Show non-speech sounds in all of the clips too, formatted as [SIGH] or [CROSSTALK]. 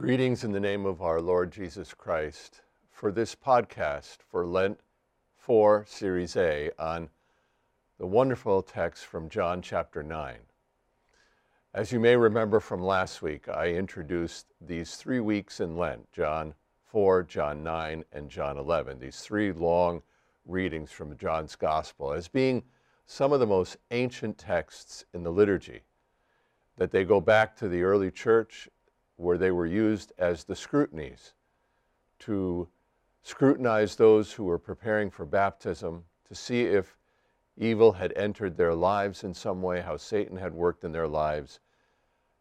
Greetings in the name of our Lord Jesus Christ for this podcast for Lent 4, Series A, on the wonderful text from John chapter 9. As you may remember from last week, I introduced these three weeks in Lent John 4, John 9, and John 11, these three long readings from John's Gospel, as being some of the most ancient texts in the liturgy, that they go back to the early church where they were used as the scrutinies to scrutinize those who were preparing for baptism, to see if evil had entered their lives in some way, how Satan had worked in their lives,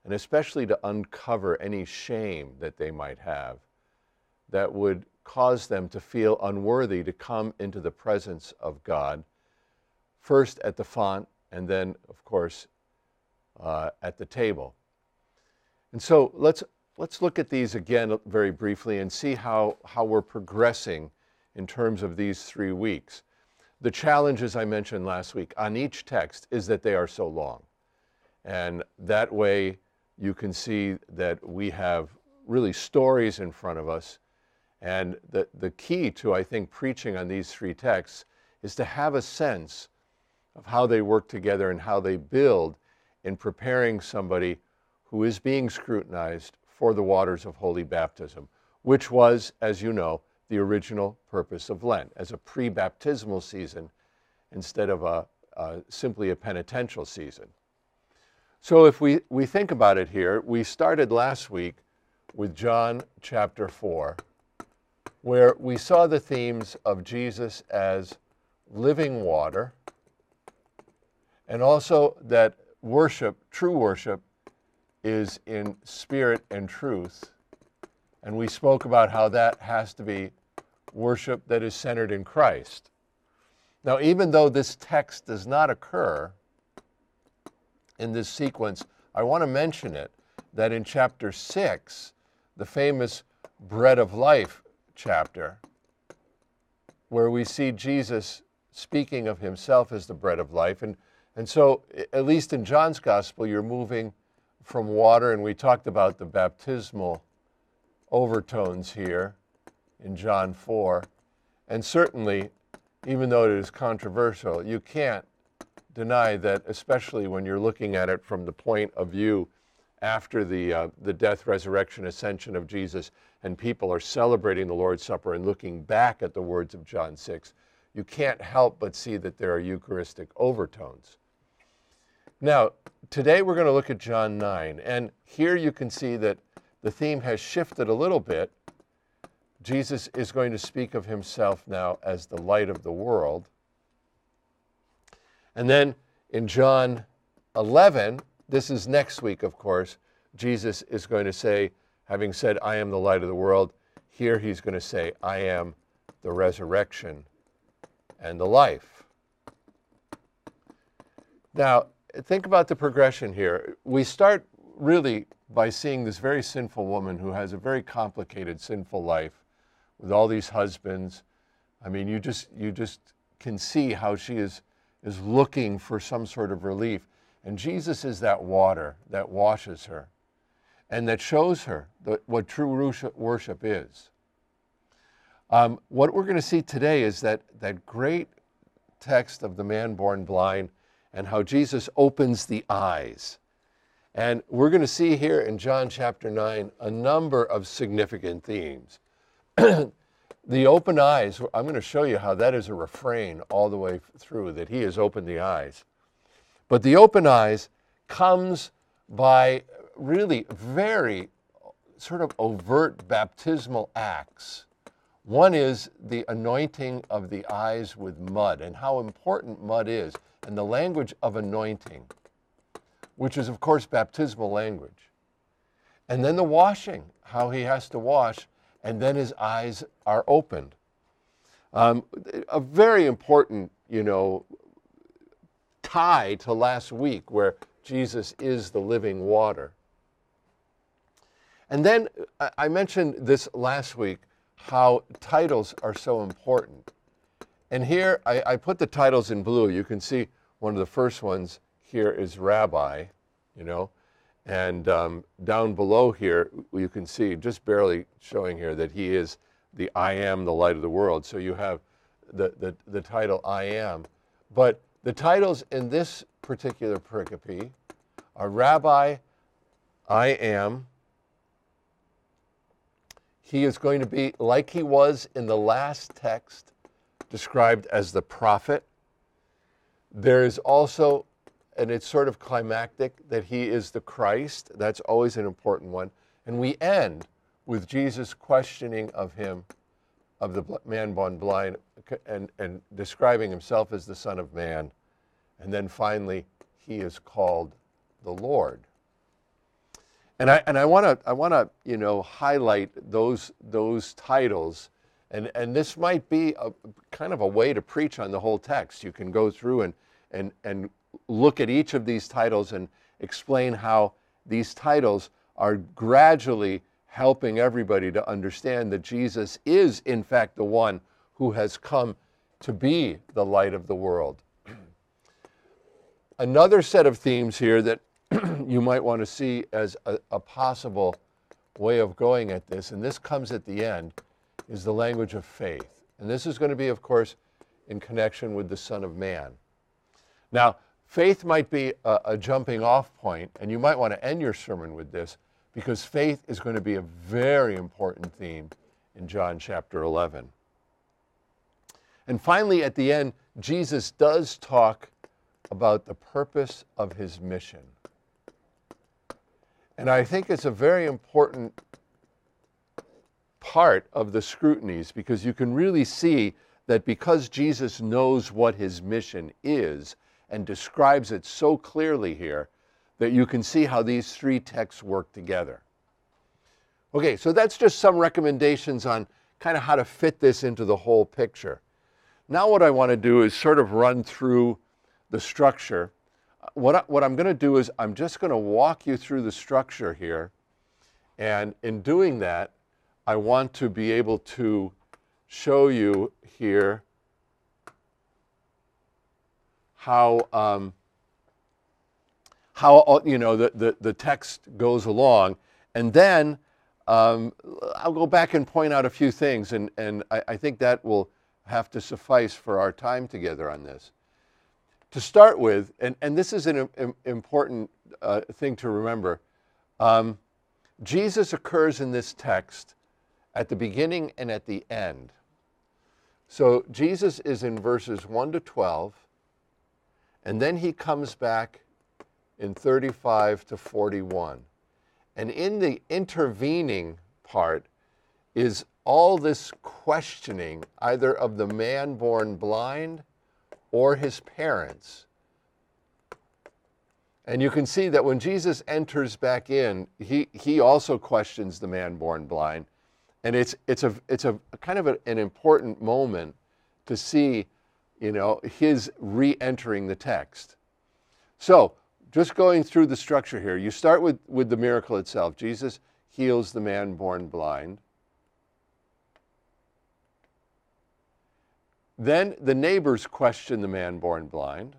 and especially to uncover any shame that they might have that would cause them to feel unworthy to come into the presence of God, first at the font, and then, of course, uh, at the table. And so let's, let's look at these again very briefly and see how, how we're progressing in terms of these three weeks. The challenge, as I mentioned last week, on each text is that they are so long. And that way you can see that we have really stories in front of us. And the, the key to, I think, preaching on these three texts is to have a sense of how they work together and how they build in preparing somebody who is being scrutinized for the waters of holy baptism, which was, as you know, the original purpose of Lent, as a pre baptismal season instead of a, simply a penitential season. So, if we, we think about it here, we started last week with John chapter 4, where we saw the themes of Jesus as living water, and also that worship, true worship, is in spirit and truth. And we spoke about how that has to be worship that is centered in Christ. Now, even though this text does not occur in this sequence, I want to mention it that in chapter 6, the famous Bread of Life chapter, where we see Jesus speaking of himself as the bread of life. And, and so, at least in John's gospel, you're moving from water, and we talked about the baptismal overtones here in John 4. And certainly, even though it is controversial, you can't deny that, especially when you're looking at it from the point of view after the, uh, the death, resurrection, ascension of Jesus, and people are celebrating the Lord's Supper and looking back at the words of John 6, you can't help but see that there are Eucharistic overtones. Now, today we're going to look at John 9, and here you can see that the theme has shifted a little bit. Jesus is going to speak of himself now as the light of the world. And then in John 11, this is next week, of course, Jesus is going to say, having said, I am the light of the world, here he's going to say, I am the resurrection and the life. Now, think about the progression here. We start really by seeing this very sinful woman who has a very complicated, sinful life with all these husbands. I mean, you just, you just can see how she is, is looking for some sort of relief. And Jesus is that water that washes her and that shows her the, what true worship is. Um, what we're going to see today is that, that great text of the man born blind and how Jesus opens the eyes. And we're going to see here in John chapter 9 a number of significant themes. [CLEARS THROAT] the open eyes, I'm going to show you how that is a refrain all the way through, that he has opened the eyes. But the open eyes comes by really very sort of overt baptismal acts. One is the anointing of the eyes with mud and how important mud is and the language of anointing, which is, of course, baptismal language. And then the washing, how he has to wash, and then his eyes are opened. Um, a very important, you know, tie to last week where Jesus is the living water. And then I mentioned this last week how titles are so important. And here I, I, put the titles in blue. You can see one of the first ones here is Rabbi, you know, And um, down below here, you can see just barely showing here that he is the I am the light of the world. So you have the, the, the title I am. But the titles in this particular pericope are Rabbi, I am. He is going to be like he was in the last text, described as the prophet. There is also and it's sort of climactic that he is the Christ. That's always an important one. And we end with Jesus questioning of him, of the man born blind, and, and describing himself as the Son of Man. And then finally, he is called the Lord. And I, and I want to I wanna, you know, highlight those, those titles. And, and this might be a, kind of a way to preach on the whole text. You can go through and, and, and look at each of these titles and explain how these titles are gradually helping everybody to understand that Jesus is, in fact, the one who has come to be the light of the world. [CLEARS THROAT] Another set of themes here that [CLEARS THROAT] you might want to see as a, a, possible way of going at this, and this comes at the end, is the language of faith. And this is going to be, of course, in connection with the Son of Man. Now, Faith might be a, a jumping off point, and you might want to end your sermon with this because faith is going to be a very important theme in John chapter 11. And finally, at the end, Jesus does talk about the purpose of his mission. And I think it's a very important part of the scrutinies because you can really see that because Jesus knows what his mission is, and describes it so clearly here that you can see how these three texts work together. Okay, so that's just some recommendations on kind of how to fit this into the whole picture. Now, what I want to do is sort of run through the structure. What, I, what I'm going to do is I'm just going to walk you through the structure here. And in doing that, I want to be able to show you here how um, how uh, you know the, the, the text goes along, and then um, I'll go back and point out a few things, and, and I, I, think that will have to suffice for our time together on this. To start with, and, and this is an important uh, thing to remember, um, Jesus occurs in this text at the beginning and at the end. So Jesus is in verses 1 to 12, and then he comes back in 35 to 41. And in the intervening part is all this questioning, either of the man born blind or his parents. And you can see that when Jesus enters back in, he, he also questions the man born blind. And it's, it's, a, it's a kind of a, an important moment to see you know, his re entering the text. So, just going through the structure here, you start with, with the miracle itself. Jesus heals the man born blind. Then the neighbors question the man born blind.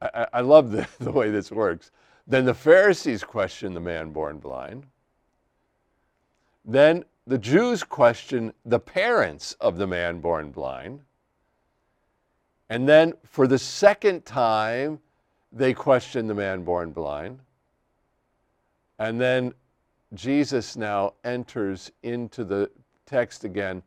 I, I love the, [LAUGHS] the way this works. Then the Pharisees question the man born blind. Then the Jews question the parents of the man born blind. And then for the second time, they question the man born blind. And then Jesus now enters into the text again.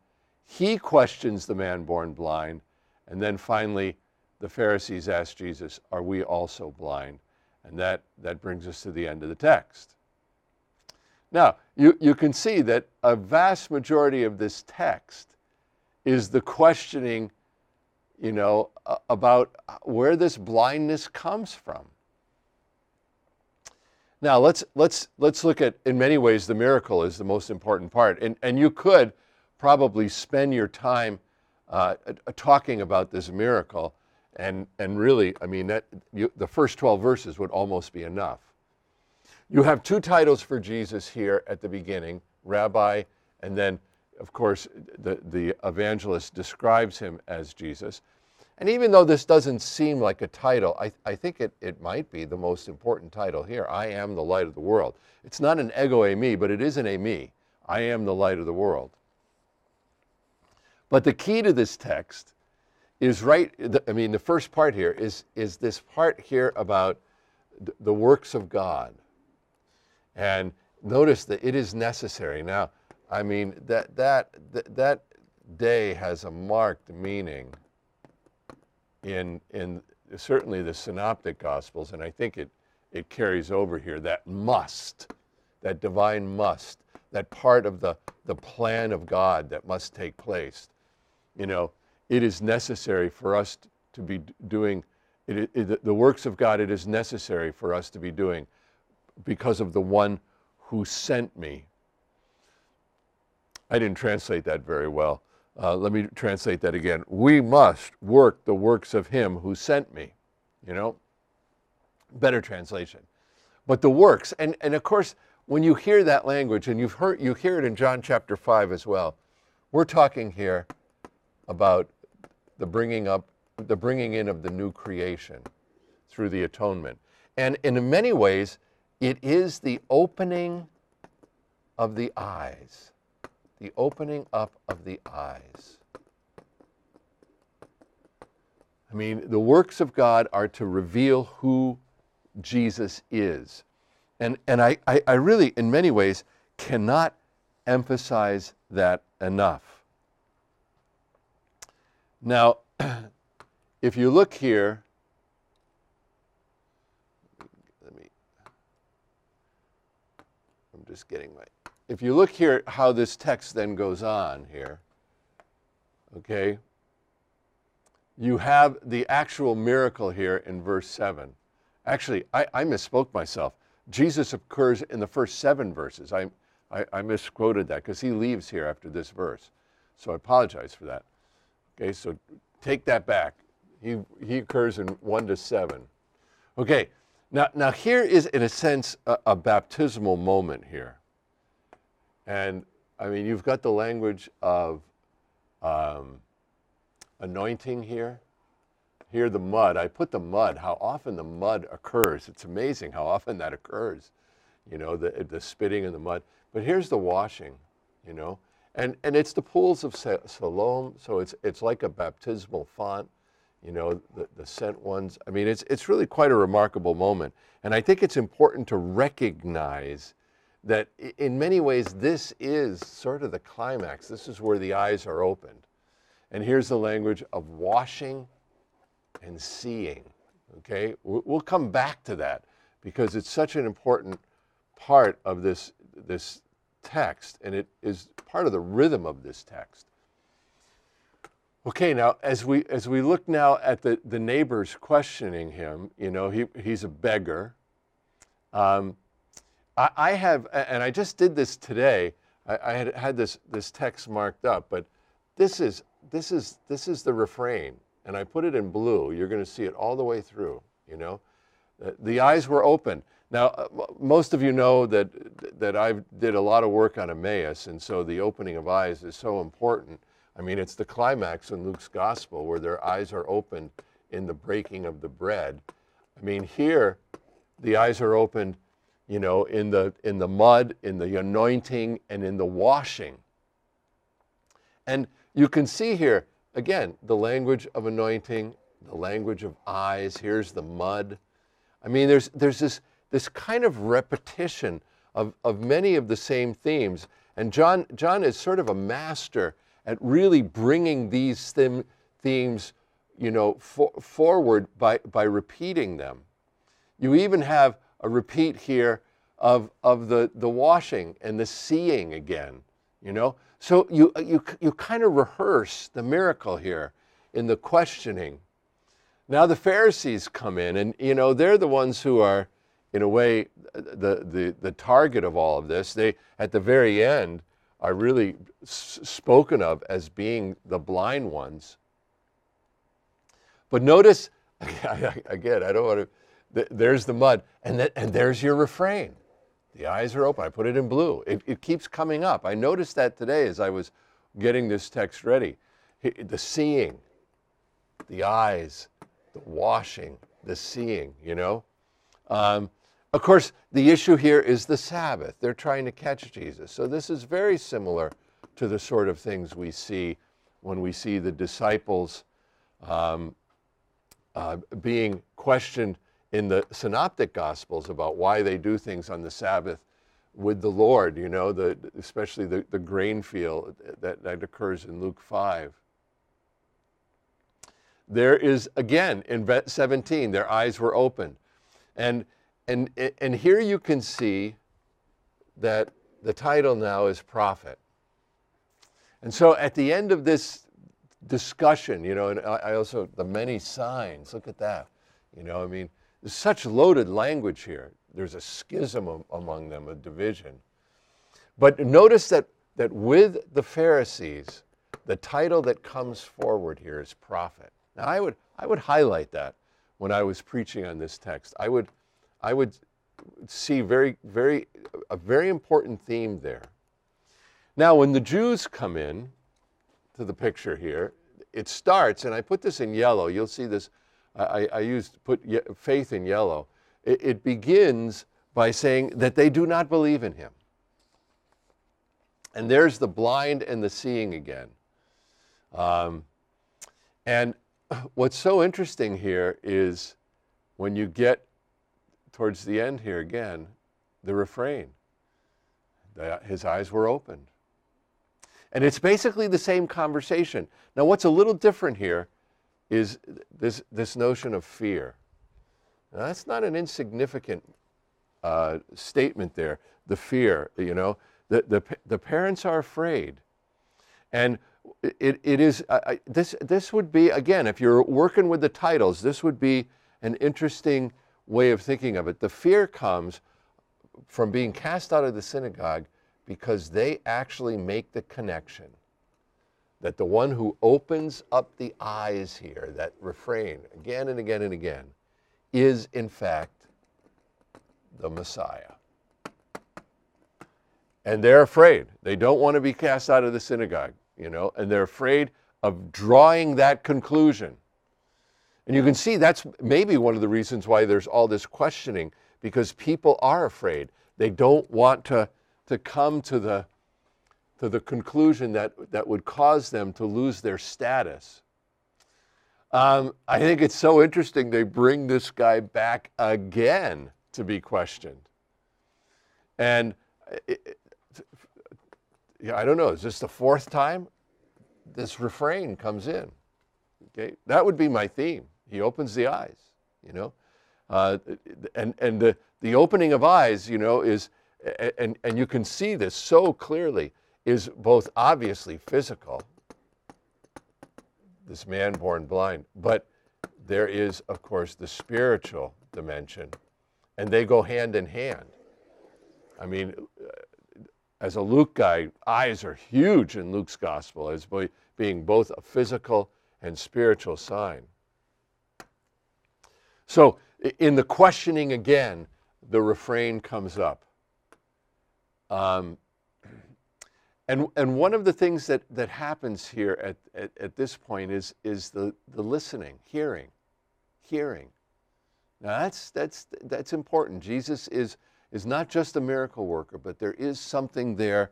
He questions the man born blind. And then finally, the Pharisees ask Jesus, Are we also blind? And that, that brings us to the end of the text. Now, you, you can see that a vast majority of this text is the questioning, you know, about where this blindness comes from. Now, let's, let's, let's look at, in many ways, the miracle is the most important part. And, and you could probably spend your time uh, talking about this miracle. And, and really, I mean, that, you, the first 12 verses would almost be enough. You have two titles for Jesus here at the beginning Rabbi, and then, of course, the, the evangelist describes him as Jesus. And even though this doesn't seem like a title, I, I think it, it might be the most important title here. I am the light of the world. It's not an ego eimi, but it is an eimi. I am the light of the world. But the key to this text is right, I mean, the first part here is, is this part here about the works of God. And notice that it is necessary. Now, I mean, that, that, that, that dei has a marked meaning in, in certainly the synoptic gospels, and I think it, it carries over here that must, that divine must, that part of the, the plan of God that must take place. You know, it is necessary for us to be doing it, it, the works of God, it is necessary for us to be doing because of the one who sent me. I didn't translate that very well. Uh, let me translate that again. We must work the works of him who sent me. You know? Better translation. But the works, and, and of course, when you hear that language, and you've heard you hear it in John chapter 5 as well, we're talking here about the bringing up, the bringing in of the new creation through the atonement. And in many ways, it is the opening of the eyes the opening up of the eyes. I mean, the works of God are to reveal who Jesus is. And, and I, I, I really, in many ways, cannot emphasize that enough. Now, [CLEARS THROAT] if you look here, let me, I'm getting my if you look here how this text then goes on here, okay, you have the actual miracle here in verse 7. Actually, I, I misspoke myself. Jesus occurs in the first seven verses. I, I, I misquoted that because he leaves here after this verse. So I apologize for that. Okay, so take that back. He, he occurs in 1 to 7. Okay, now, now here is, in a sense, a, a baptismal moment here. And I mean, you've got the language of um, anointing here. Here, the mud. I put the mud, how often the mud occurs. It's amazing how often that occurs, you know, the, the spitting in the mud. But here's the washing, you know. And, and it's the pools of Siloam, so it's, it's like a baptismal font, you know, the, the sent ones. I mean, it's, it's really quite a remarkable moment. And I think it's important to recognize that in many ways this is sort of the climax. This is where the eyes are opened. And here's the language of washing and seeing. Okay? We'll come back to that because it's such an important part of this, this text and it is part of the rhythm of this text. Okay, now as we as we look now at the, the neighbors questioning him, you know, he, he's a beggar. Um, I, I have, and I just did this today. I, I, had had this this text marked up, but this is this is this is the refrain, and I put it in blue. You're going to see it all the way through. You know, the, the eyes were open. Now, uh, most of you know that that I did a lot of work on Emmaus, and so the opening of eyes is so important. I mean, it's the climax in Luke's gospel where their eyes are opened in the breaking of the bread. I mean, here, the eyes are opened you know, in the, in the mud, in the anointing, and in the washing. And you can see here, again, the language of anointing, the language of eyes. Here's the mud. I mean, there's, there's this, this kind of repetition of, of many of the same themes. And John, John is sort of a master at really bringing these them, themes, you know, for, forward by, by repeating them. You even have a repeat here of, of the, the washing and the seeing again, you know? So you, you, you kind of rehearse the miracle here in the questioning. Now the Pharisees come in, and, you know, they're the ones who are, in a way, the, the, the target of all of this. They, at the very end, are really spoken of as being the blind ones. But notice, [LAUGHS] again, I don't want to there's the mud, and, that, and there's your refrain. The eyes are open. I put it in blue. It, it keeps coming up. I noticed that today as I was getting this text ready. The seeing. the eyes, the washing, the seeing, you know? Um, of course, the issue here is the Sabbath. They're trying to catch Jesus. So this is very similar to the sort of things we see when we see the disciples um, uh, being questioned in the synoptic gospels about why they do things on the Sabbath with the Lord, you know, the, especially the, the grain field that, that occurs in Luke 5. There is, again, in 17, their eyes were opened. And, and, and here you can see that the title now is prophet. And so at the end of this discussion, you know, and I also, the many signs, look at that. You know, I mean, there's such loaded language here. There's a schism among them, a division. But notice that, that with the Pharisees, the title that comes forward here is prophet. Now, I would, I would highlight that when I was preaching on this text. I would, I would see very, very, a very important theme there. Now, when the Jews come in to the picture here, it starts, and I put this in yellow. You'll see this. I, I used put faith in yellow. It, it begins by saying that they do not believe in him. And there's the blind and the seeing again. Um, and what's so interesting here is when you get towards the end here again, the refrain. His eyes were opened. And it's basically the same conversation. Now, what's a little different here is this, this notion of fear. Now, that's not an insignificant uh, statement there, the fear, you know. The, the, the parents are afraid. And it, it is, uh, this, this would be, again, if you're working with the titles, this would be an interesting way of thinking of it. The fear comes from being cast out of the synagogue because they actually make the connection that the one who opens up the eyes here, that refrain again and again and again, is in fact the Messiah. And they're afraid. They don't want to be cast out of the synagogue, you know, and they're afraid of drawing that conclusion. And you can see that's maybe one of the reasons why there's all this questioning, because people are afraid. They don't want to to come to the, to the conclusion that, that would cause them to lose their status. Um, I think it's so interesting they bring this guy back again to be questioned. And it, yeah, I don't know, is this the fourth time this refrain comes in? Okay, that would be my theme. He opens the eyes, you know. Uh, and and the, the opening of eyes, you know, is and, and you can see this so clearly, is both obviously physical, this man born blind, but there is, of course, the spiritual dimension, and they go hand in hand. I mean, as a Luke guy, eyes are huge in Luke's gospel as being both a physical and spiritual sign. So, in the questioning again, the refrain comes up um, and, and one of the things that, that happens here at, at, at this point is, is the, the listening, hearing, hearing. Now that's, that's, that's important. Jesus is, is not just a miracle worker, but there is something there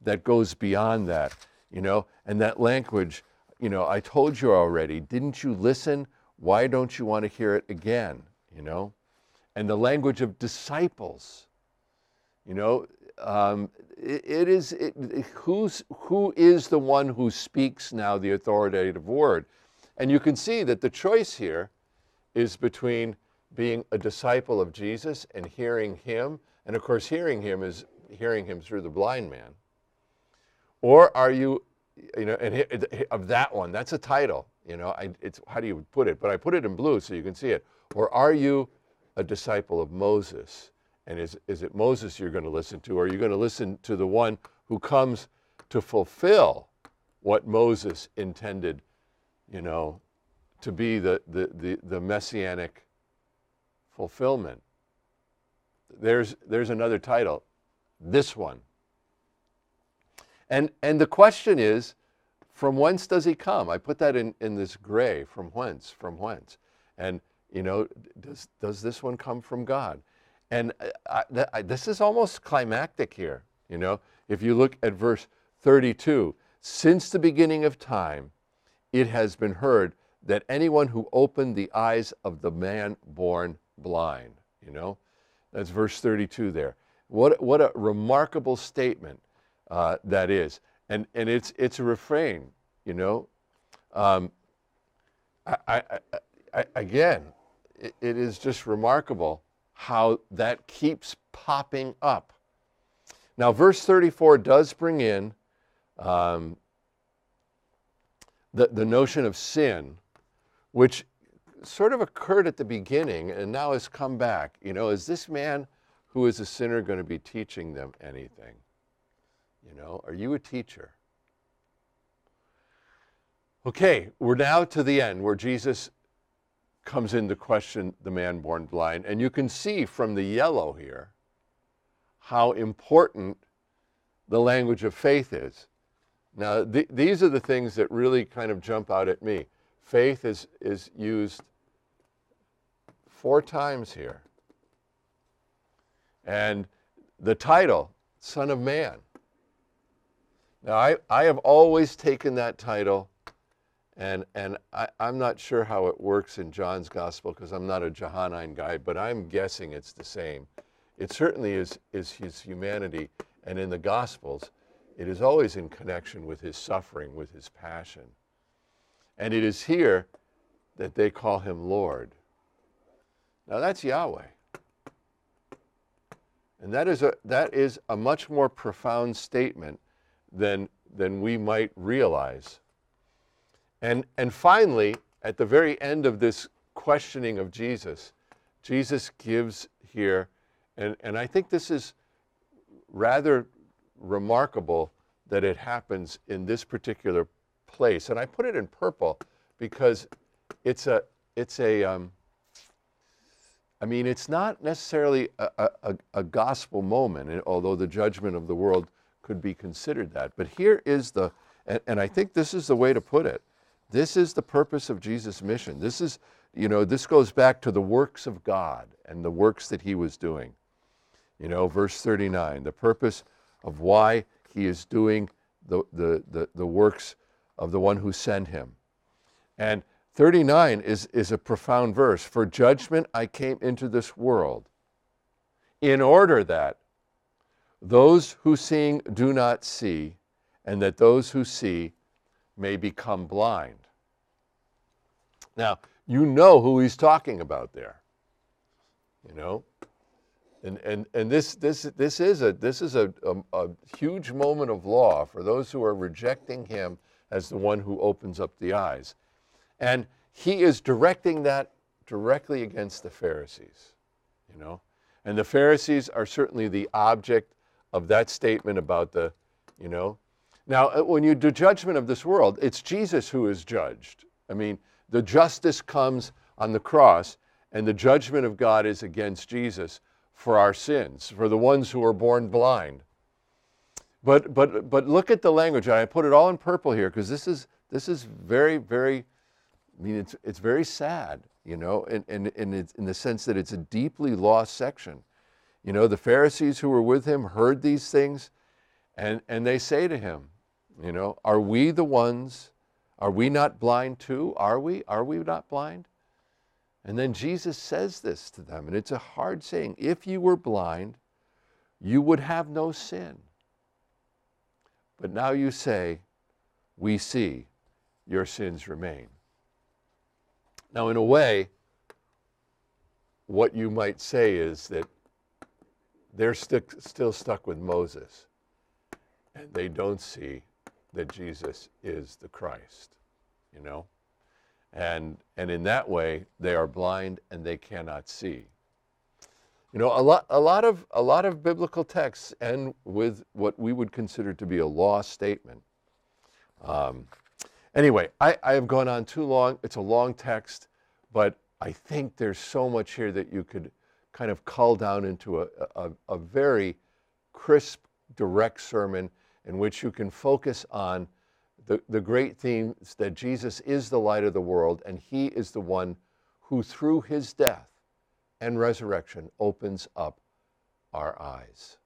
that goes beyond that, you know, and that language, you know, I told you already, didn't you listen? Why don't you want to hear it again, you know? And the language of disciples, you know, um, it, it is it, who's who is the one who speaks now the authoritative word, and you can see that the choice here is between being a disciple of Jesus and hearing Him, and of course, hearing Him is hearing Him through the blind man, or are you, you know, and of that one, that's a title. You know, I, it's how do you put it? But I put it in blue so you can see it. Or are you a disciple of Moses? And is, is it Moses you're going to listen to, or are you going to listen to the one who comes to fulfill what Moses intended, you know, to be the, the, the, the messianic fulfillment? There's, there's another title, this one. And, and the question is From whence does he come? I put that in, in this gray. From whence? From whence? And, you know, does, does this one come from God? And uh, I, I, this is almost climactic here, you know. If you look at verse 32, since the beginning of time, it has been heard that anyone who opened the eyes of the man born blind, you know, that's verse 32 there. What, what a remarkable statement uh, that is. And, and it's, it's a refrain, you know. Um, I, I, I, again, it, it is just remarkable how that keeps popping up. Now, verse 34 does bring in um, the, the notion of sin, which sort of occurred at the beginning and now has come back. You know, is this man who is a sinner going to be teaching them anything? You know, are you a teacher? Okay, we're now to the end where Jesus comes in to question the man born blind. And you can see from the yellow here how important the language of faith is. Now, th- these are the things that really kind of jump out at me. Faith is, is used four times here. And the title, Son of Man. Now, I, I have always taken that title, and, and I, I'm not sure how it works in John's Gospel because I'm not a Johannine guy, but I'm guessing it's the same. It certainly is, is his humanity, and in the Gospels, it is always in connection with his suffering, with his passion. And it is here that they call him Lord. Now that's Yahweh. And that is a, that is a much more profound statement than, than we might realize. And, and finally, at the very end of this questioning of Jesus, Jesus gives here, and, and I think this is rather remarkable that it happens in this particular place. And I put it in purple because it's a, it's a, um, I mean, it's not necessarily a, a, a gospel moment, although the judgment of the world could be considered that. But here is the, and, and I think this is the way to put it. This is the purpose of Jesus' mission. This is, you know, this goes back to the works of God and the works that he was doing. You know, verse 39, the purpose of why he is doing the, the, the, the works of the one who sent him. And 39 is, is a profound verse. For judgment I came into this world, in order that those who seeing do not see, and that those who see may become blind. Now, you know who he's talking about there. You know, and, and, and this, this, this is, a, this is a, a, a, huge moment of law for those who are rejecting him as the one who opens up the eyes. And he is directing that directly against the Pharisees, you know. And the Pharisees are certainly the object of that statement about the, you know. Now, uh, when you do judgment of this world, it's Jesus who is judged. I mean, the justice comes on the cross, and the judgment of God is against Jesus for our sins, for the ones who are born blind. But, but, but look at the language. I put it all in purple here because this is, this is very, very, I mean, it's, it's very sad, you know, and, and it's in the sense that it's a deeply lost section. You know, the Pharisees who were with him heard these things and, and they say to him, you know, are we the ones, are we not blind too? Are we? Are we not blind? And then Jesus says this to them, and it's a hard saying. If you were blind, you would have no sin. But now you say, We see, your sins remain. Now, in a way, what you might say is that they're stick, still stuck with Moses, and they don't see that Jesus is the Christ, you know? And, and in that way, they are blind and they cannot see. You know, a lot, a, lot of, a lot of biblical texts end with what we would consider to be a law statement. Um, anyway, I, I have gone on too long. It's a long text, but I think there's so much here that you could kind of cull down into a, a, a very crisp, direct sermon in which you can focus on the, the great themes that Jesus is the light of the world, and he is the one who, through his death and resurrection, opens up our eyes.